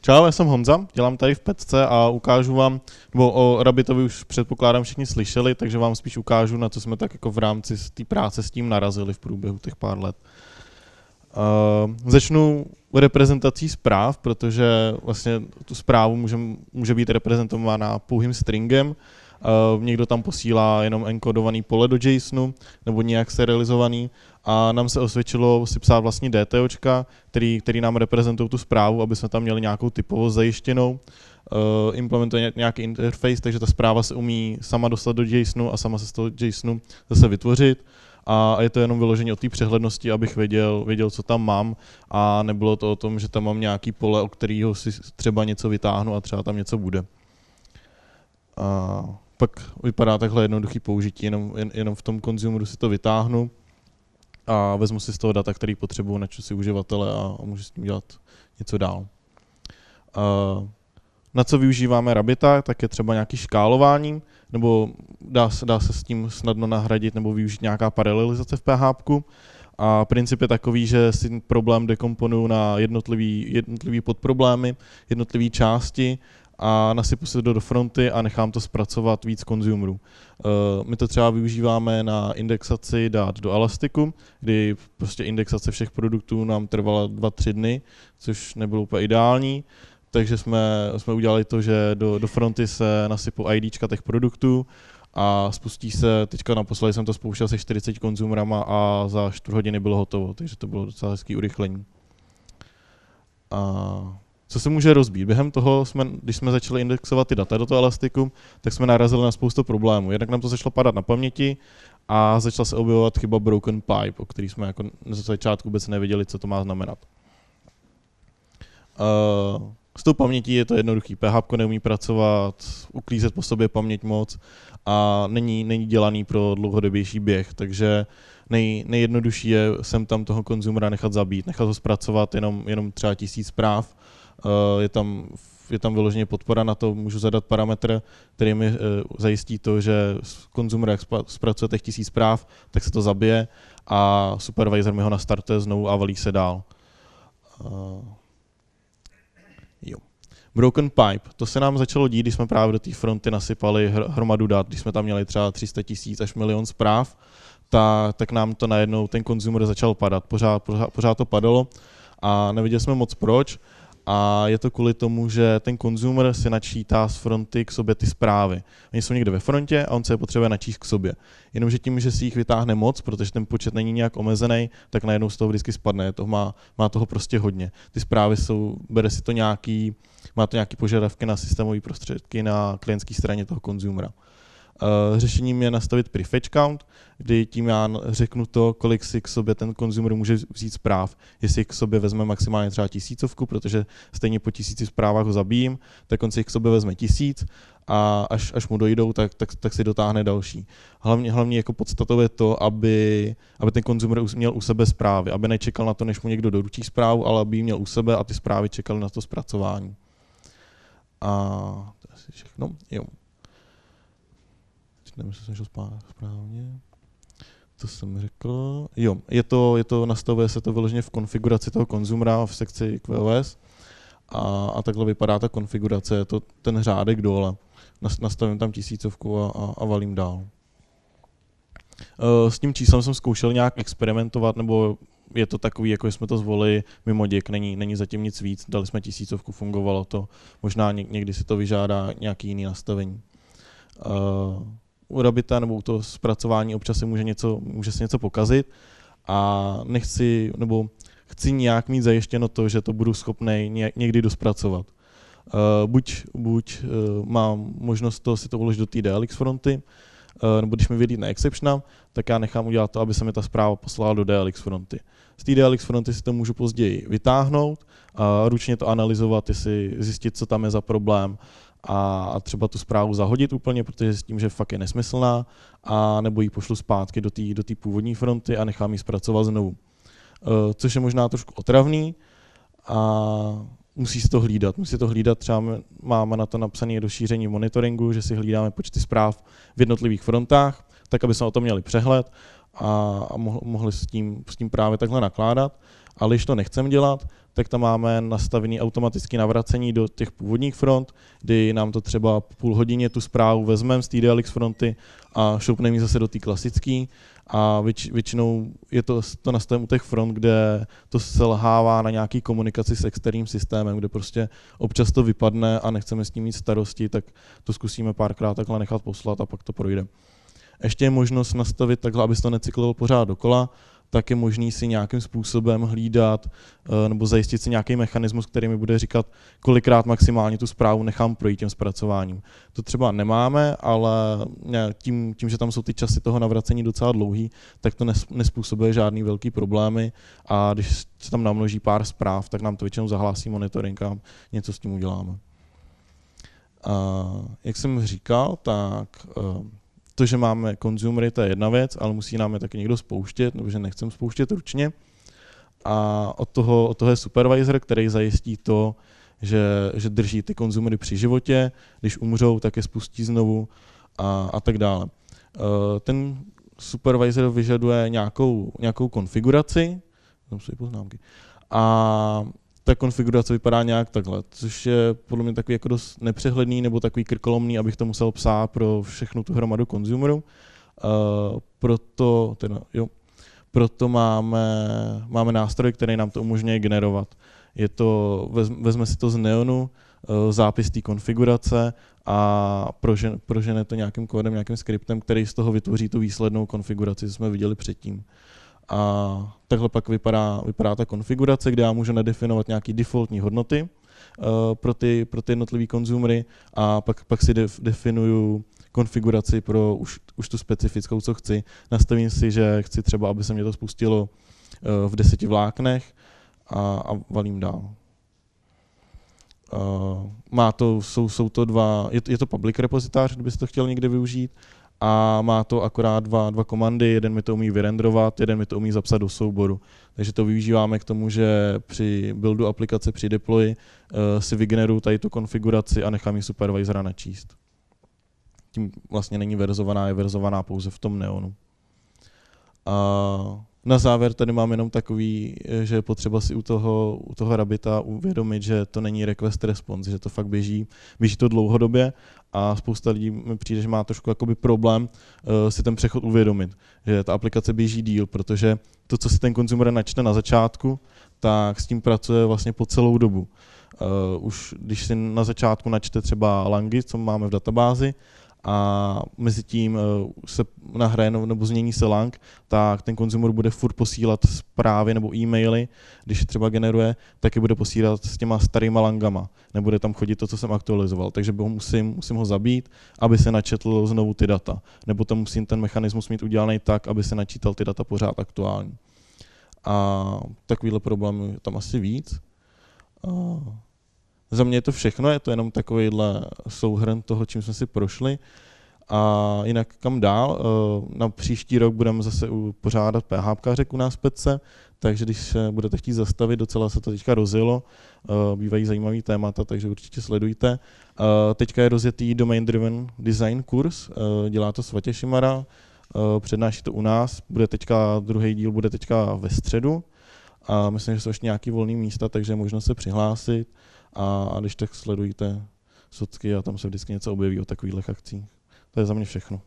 Čau, já jsem Honza, dělám tady v Petce a ukážu vám, nebo o Rabbitovi už předpokládám všichni slyšeli, takže vám spíš ukážu, na co jsme tak jako v rámci té práce s tím narazili v průběhu těch pár let. Uh, začnu reprezentací zpráv, protože vlastně tu zprávu může, může být reprezentována pouhým stringem. Uh, někdo tam posílá jenom enkodovaný pole do JSONu nebo nějak serializovaný a nám se osvědčilo si psát vlastní DTOčka, který, který nám reprezentují tu zprávu, aby jsme tam měli nějakou typovost zajištěnou. Uh, implementuje nějaký interface, takže ta zpráva se umí sama dostat do JSONu a sama se z toho JSONu zase vytvořit a je to jenom vyložení o té přehlednosti, abych věděl, věděl, co tam mám a nebylo to o tom, že tam mám nějaký pole, o kterého si třeba něco vytáhnu a třeba tam něco bude. A pak vypadá takhle jednoduchý použití, jenom, jen, jenom v tom konzumeru si to vytáhnu a vezmu si z toho data, který potřebuji, načtu si uživatele a, můžu s tím dělat něco dál. Na co využíváme Rabbita, tak je třeba nějaký škálování, nebo dá se, dá se s tím snadno nahradit nebo využít nějaká paralelizace v PHP. A princip je takový, že si problém dekomponuju na jednotlivý, jednotlivý podproblémy, jednotlivé části a nasypu se do, do fronty a nechám to zpracovat víc konzumerů. Uh, my to třeba využíváme na indexaci dát do Elastiku, kdy prostě indexace všech produktů nám trvala 2-3 dny, což nebylo úplně ideální, takže jsme, jsme udělali to, že do, do fronty se nasypou IDčka těch produktů a spustí se, teďka naposledy jsem to spouštěl se 40 konzumerama a za 4 hodiny bylo hotovo, takže to bylo docela hezký urychlení. A co se může rozbít? Během toho, jsme, když jsme začali indexovat ty data do toho Elastiku, tak jsme narazili na spoustu problémů. Jednak nám to začalo padat na paměti a začala se objevovat chyba broken pipe, o který jsme jako na začátku vůbec nevěděli, co to má znamenat. Uh, s tou pamětí je to jednoduchý. PHP neumí pracovat, uklízet po sobě paměť moc a není, není dělaný pro dlouhodobější běh, takže nej, nejjednodušší je sem tam toho konzumera nechat zabít, nechat ho zpracovat jenom, jenom třeba tisíc zpráv. Uh, je tam je tam vyloženě podpora na to, můžu zadat parametr, který mi uh, zajistí to, že konzumer, jak zpracuje těch tisíc zpráv, tak se to zabije a supervisor mi ho nastartuje znovu a valí se dál. Uh, Jo. Broken Pipe, to se nám začalo dít, když jsme právě do té fronty nasypali hromadu dat, když jsme tam měli třeba 300 tisíc až milion zpráv, ta, tak nám to najednou ten konzumer začal padat. Pořád, pořád, pořád to padalo a neviděli jsme moc proč a je to kvůli tomu, že ten konzumer si načítá z fronty k sobě ty zprávy. Oni jsou někde ve frontě a on se je potřebuje načíst k sobě. Jenomže tím, že si jich vytáhne moc, protože ten počet není nějak omezený, tak najednou z toho vždycky spadne. To má, má toho prostě hodně. Ty zprávy jsou, bere si to nějaký, má to nějaký požadavky na systémové prostředky na klientské straně toho konzumera. Uh, řešením je nastavit prefetch count, kdy tím já řeknu to, kolik si k sobě ten konzumer může vzít zpráv. Jestli k sobě vezme maximálně třeba tisícovku, protože stejně po tisíci zprávách ho zabijím, tak on si k sobě vezme tisíc a až, až mu dojdou, tak, tak, tak si dotáhne další. Hlavně, hlavně jako podstatou je to, aby, aby ten konzumer měl u sebe zprávy, aby nečekal na to, než mu někdo doručí zprávu, ale aby ji měl u sebe a ty zprávy čekaly na to zpracování. A to je asi všechno. Jo nevím, jestli jsem šel správně. To jsem řekl. Jo, je to, je to, nastavuje se to vyloženě v konfiguraci toho konzumera v sekci QoS a, a takhle vypadá ta konfigurace, je to ten řádek dole. Nastavím tam tisícovku a, a, a valím dál. Eh, s tím číslem jsem zkoušel nějak experimentovat, nebo je to takový, jako jsme to zvolili mimo děk, není, není zatím nic víc, dali jsme tisícovku, fungovalo to, možná někdy si to vyžádá nějaký jiný nastavení. Uh, u Rabita nebo u toho zpracování občas se může, něco, může se něco pokazit a nechci, nebo chci nějak mít zajištěno to, že to budu schopný někdy dospracovat. Uh, buď buď uh, mám možnost to si to uložit do té DLX fronty, uh, nebo když mi vyjde na exceptiona, tak já nechám udělat to, aby se mi ta zpráva poslala do DLX fronty. Z té DLX fronty si to můžu později vytáhnout, a ručně to analyzovat, jestli zjistit, co tam je za problém, a třeba tu zprávu zahodit úplně, protože s tím, že fakt je nesmyslná, a nebo ji pošlu zpátky do té do původní fronty a nechám ji zpracovat znovu. Uh, což je možná trošku otravný a musí se to hlídat. Musí to hlídat, třeba máme na to napsané rozšíření monitoringu, že si hlídáme počty zpráv v jednotlivých frontách, tak aby jsme o tom měli přehled a, a mohli s tím, s tím právě takhle nakládat. Ale když to nechcem dělat, tak tam máme nastavený automatické navracení do těch původních front, kdy nám to třeba po půl hodině tu zprávu vezmeme z té DLX fronty a šoupneme ji zase do té klasické a věč, většinou je to, to nastavím u těch front, kde to selhává na nějaký komunikaci s externím systémem, kde prostě občas to vypadne a nechceme s tím mít starosti, tak to zkusíme párkrát takhle nechat poslat a pak to projde. Ještě je možnost nastavit takhle, aby se to necyklovalo pořád dokola, tak je možný si nějakým způsobem hlídat eh, nebo zajistit si nějaký mechanismus, který mi bude říkat, kolikrát maximálně tu zprávu nechám projít tím zpracováním. To třeba nemáme, ale tím, tím že tam jsou ty časy toho navracení docela dlouhý, tak to nespůsobuje žádný velký problémy a když se tam namnoží pár zpráv, tak nám to většinou zahlásí monitoring a něco s tím uděláme. A jak jsem říkal, tak eh, to, že máme konzumery, to je jedna věc, ale musí nám je taky někdo spouštět, nebo že nechcem spouštět ručně. A od toho, od toho je supervisor, který zajistí to, že, že drží ty konzumery při životě, když umřou, tak je spustí znovu a, a tak dále. E, ten supervisor vyžaduje nějakou, nějakou konfiguraci, tam jsou poznámky, a ta konfigurace vypadá nějak takhle, což je podle mě takový jako dost nepřehledný nebo takový krkolomný, abych to musel psát pro všechnu tu hromadu konzumerů. Uh, proto, teda, jo, proto máme, máme nástroj, který nám to umožňuje generovat. Je to, vezme si to z Neonu, uh, zápis té konfigurace a prožene, prožene to nějakým kódem, nějakým skriptem, který z toho vytvoří tu výslednou konfiguraci, co jsme viděli předtím. A takhle pak vypadá, vypadá ta konfigurace, kde já můžu nadefinovat nějaké defaultní hodnoty uh, pro, ty, pro ty jednotlivé konzumery a pak, pak si def, definuju konfiguraci pro už, už tu specifickou, co chci. Nastavím si, že chci třeba, aby se mě to spustilo uh, v deseti vláknech a, a valím dál. Uh, má to, jsou, jsou to dva, je, je to public repozitář, kdybyste to chtěl někde využít, a má to akorát dva, dva komandy, jeden mi to umí vyrendrovat, jeden mi to umí zapsat do souboru. Takže to využíváme k tomu, že při buildu aplikace, při deploy uh, si vygeneruju tady tu konfiguraci a nechám ji supervisora načíst. Tím vlastně není verzovaná, je verzovaná pouze v tom neonu. A na závěr tady mám jenom takový, že je potřeba si u toho, u toho Rabita uvědomit, že to není request response, že to fakt běží, běží to dlouhodobě a spousta lidí mi přijde, že má trošku jakoby problém uh, si ten přechod uvědomit, že ta aplikace běží díl, protože to, co si ten konzumer načte na začátku, tak s tím pracuje vlastně po celou dobu. Uh, už když si na začátku načte třeba langy, co máme v databázi, a mezi tím eh, se nahraje nebo změní se lang, tak ten konzumer bude furt posílat zprávy nebo e-maily, když třeba generuje, tak je bude posílat s těma starýma langama. Nebude tam chodit to, co jsem aktualizoval. Takže ho musím, musím ho zabít, aby se načetl znovu ty data. Nebo tam musím ten mechanismus mít udělaný tak, aby se načítal ty data pořád aktuální. A takovýhle problém je tam asi víc. Za mě je to všechno, je to jenom takovýhle souhrn toho, čím jsme si prošli. A jinak kam dál? Eh, na příští rok budeme zase pořádat PHP řek u nás v Petce, takže když se budete chtít zastavit, docela se to teďka rozjelo, eh, bývají zajímavý témata, takže určitě sledujte. Eh, teďka je rozjetý Domain Driven Design kurz, dělá to Svatě Šimara, přednáší to u nás, bude teďka, druhý díl bude teďka ve středu a myslím, že jsou ještě nějaký volný místa, takže je možno se přihlásit a, a když tak sledujte socky a tam se vždycky něco objeví o takových akcích. To je za mě všechno.